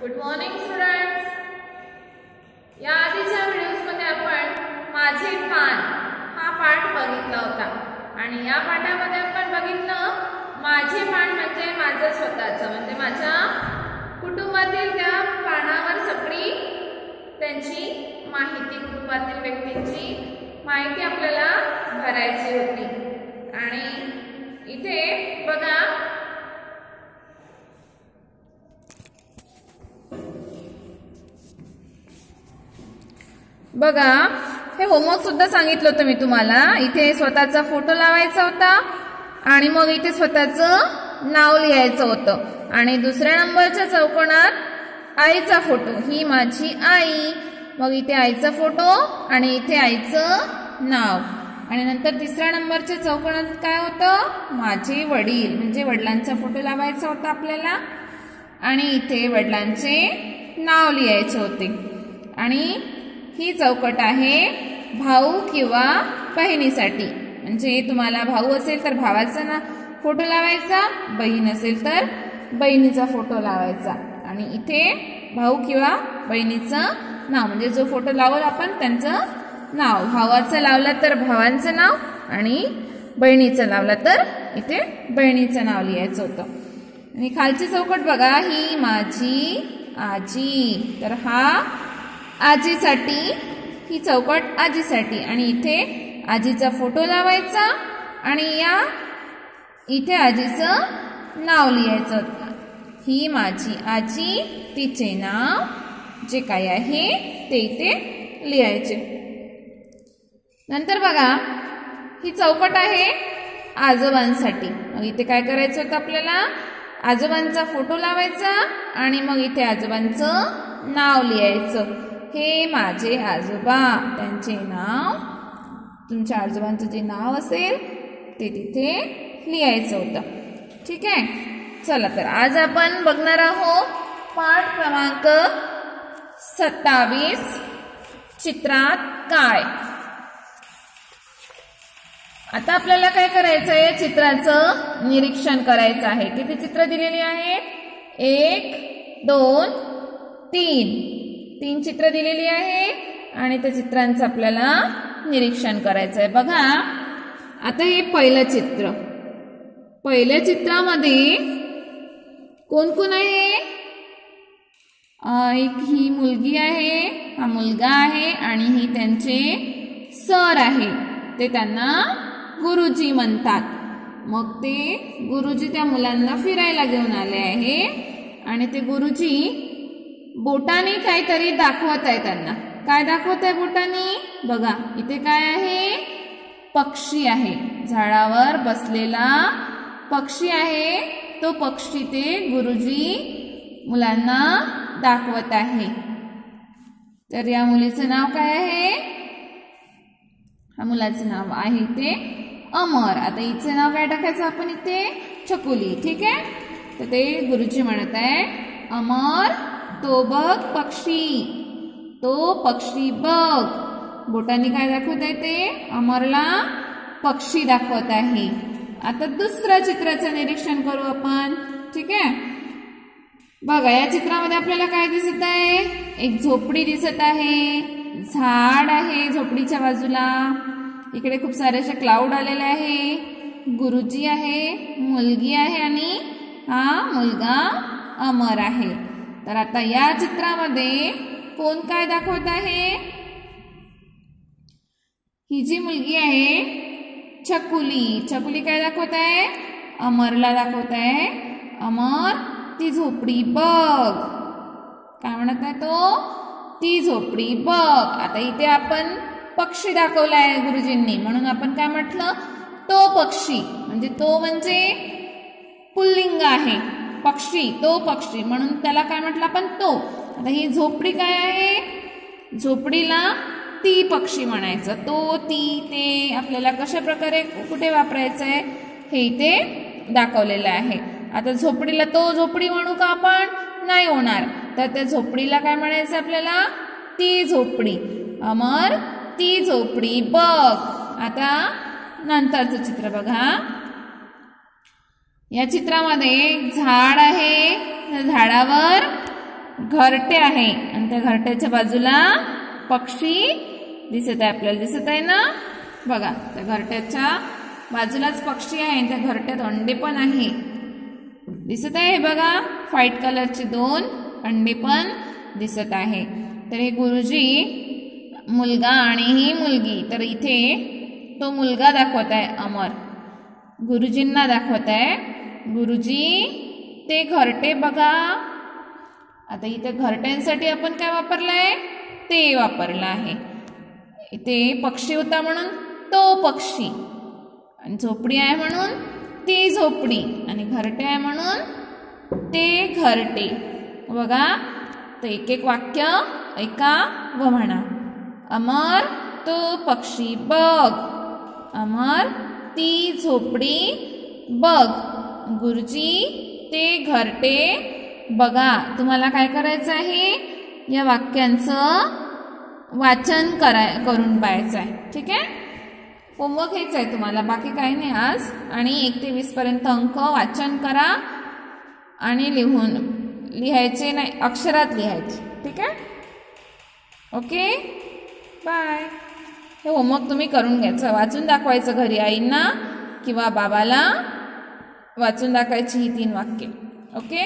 Good morning students या आधीच्या व्हिडिओजमध्ये आपण माझे पान हा पाठ बघितला होता. आणि या पाठामध्ये आपण बघितलं माझे पान म्हणजे माझं स्वतःचं. म्हणजे माझ्या कुटुंबातील त्या पानावर सगळी त्यांची माहिती कुटुंबातील व्यक्तींची माहिती आपल्याला भरायची होती. आणि इथे बघा हे होमवर्क सुद्धा सांगितलं होतं मी तुम्हाला. इथे स्वतःचा फोटो लावायचा होता आणि मग इथे स्वतःचं नाव लिहायचं होतं. आणि दुसऱ्या नंबरच्या चौकोनात आईचा फोटो ही माझी आई. मग इथे आईचा फोटो आणि इथे आईचं नाव. आणि नंतर तिसऱ्या नंबरच्या चौकोनात काय होतं? माझे वडील. म्हणजे वडिलांचा फोटो लावायचा होता आपल्याला. आणि इथे वडिलांचे नाव लिहायचे होते. आणि ही चौकट आहे भाऊ किंवा बहिणीसाठी. म्हणजे तुम्हाला भाऊ असेल तर भावाचा ना फोटो लावायचा बहीण असेल तर बहिणीचा फोटो लावायचा. आणि इथे भाऊ किंवा बहिणीचं नाव म्हणजे जो फोटो लावल आपण त्यांचं नाव. भावाचं लावलं तर भावांचं नाव आणि बहिणीचं लावलं तर इथे बहिणीचं नाव लिहायचं होतं. आणि खालची चौकट बघा ही माझी आजी. तर हा आजीसाठी ही चौकट आजीसाठी. आणि इथे आजीचा फोटो लावायचा आणि या इथे आजीचं नाव लिहायचं. ही माझी आजी तिचे नाव जे काय आहे ते इथे लिहायचे. नंतर बघा ही चौकट आहे आजोबांसाठी. मग इथे काय करायचं होतं आपल्याला? आजोबांचा फोटो लावायचा आणि मग इथे आजोबांचं नाव लिहायचं. हे माझे आजोबा. त्यांचे नाव तुमच्या आजोबांचं जे नाव असेल ते तिथे लिहायचं होतं. ठीक आहे? चला तर आज आपण बघणार आहोत पाठ क्रमांक सत्तावीस चित्रात काय? आता आपल्याला काय करायचं आहे चित्राचं निरीक्षण करायचं आहे. किती चित्र दिलेली आहेत? एक दोन तीन. तीन चित्र दिलेली आहे आणि त्या चित्रांचं आपल्याला निरीक्षण करायचं आहे बघा आता हे पहिलं चित्र. पहिल्या चित्रामध्ये कोण कोण आहे? एक ही मुलगी आहे हा मुलगा आहे आणि ही त्यांचे सर आहे. ते त्यांना गुरुजी म्हणतात. मग ते गुरुजी त्या मुलांना फिरायला घेऊन आले आहे आणि ते गुरुजी बोटाने काहीतरी दाखवत आहे त्यांना. काय दाखवत आहे बोटाने? बघा इथे काय आहे? पक्षी आहे. झाडावर बसलेला पक्षी आहे. तो पक्षी ते गुरुजी मुलांना दाखवत आहे. तर या मुलीचं नाव काय आहे? हा मुलाचं नाव आहे ते अमर. आता हिचं नाव काय टाकायचं आपण इथे? छकुली. ठीक आहे? तर ते गुरुजी म्हणत आहे अमर तो बघ पक्षी. तो पक्षी बघ. बोटाने काय दाखवत आहे ते? अमरला पक्षी दाखवत आहे. आता दुसऱ्या चित्राचं निरीक्षण करू आपण. ठीक आहे? बघा या चित्रामध्ये आपल्याला काय दिसत आहे? एक झोपडी दिसत आहे. झाड आहे झोपडीच्या बाजूला. इकडे खूप सारे असे क्लाउड आलेले आहे. गुरुजी आहे मुलगी आहे आणि हा मुलगा अमर आहे. तर आता या चित्रामध्ये कोण काय दाखवत आहे? ही जी मुलगी आहे छकुली छकुली काय दाखवत आहे? अमरला दाखवत आहे. अमर ती झोपडी बघ. काय म्हणत आहे तो? ती झोपडी बघ. आता इथे आपण पक्षी दाखवला आहे गुरुजींनी. म्हणून आपण काय म्हटलं? तो पक्षी. म्हणजे तो म्हणजे पुल्लिंग आहे. पक्षी तो पक्षी. म्हणून त्याला काय म्हटलं आपण? तो. आता ही झोपडी काय आहे? झोपडीला ती पक्षी म्हणायचं. तो ती ते आपल्याला कशा प्रकारे कुठे वापरायचं आहे? हे इथे दाखवलेलं आहे. आता झोपडीला तो झोपडी म्हणू का आपण? नाही होणार. तर त्या झोपडीला काय म्हणायचं आपल्याला? ती झोपडी. अमर ती झोपडी बघ. आता नंतरचं चित्र बघा. या चित्रामध्ये एक झाड आहे. त्या झाडावर घरटे आहे. आणि त्या घरट्याच्या बाजूला पक्षी दिसत आहे. आपल्याला दिसत आहे ना? बघा त्या घरट्याच्या बाजूलाच पक्षी आहे आणि त्या घरट्यात अंडे पण आहे. दिसत आहे हे बघा? व्हाईट कलरचे दोन अंडे पण दिसत आहे. तर हे गुरुजी मुलगा आणि ही मुलगी तर इथे तो मुलगा दाखवत आहे अमर. गुरुजींना दाखवत आहे. गुरुजी ते घरटे बघा. आता इथे घरट्यांसाठी आपण काय वापरलं आहे ते वापरलं आहे. इथे पक्षी होता म्हणून तो पक्षी. आणि झोपडी आहे म्हणून ती झोपडी. आणि घरटे आहे म्हणून ते घरटे. बघा तर एक एक वाक्य ऐका व म्हणा. अमर तो पक्षी बघ. अमर ती झोपडी बघ. गुरुजी ते घरटे बघा तुम्हाला काय करायचं आहे? या वाक्यांचं वाचन कराय करून पाहायचं आहे. ठीक आहे? होमवर्क हेच आहे तुम्हाला बाकी काही नाही आज. आणि एक ते वीसपर्यंत अंक वाचन करा आणि लिहून लिहायचे नाही अक्षरात लिहायचे. ठीक आहे? ओके? बाय. हे होमवर्क तुम्ही करून घ्यायचं. वाचून दाखवायचं घरी आईंना किंवा बाबाला. वाचून दाखवायची ही तीन वाक्य. ओके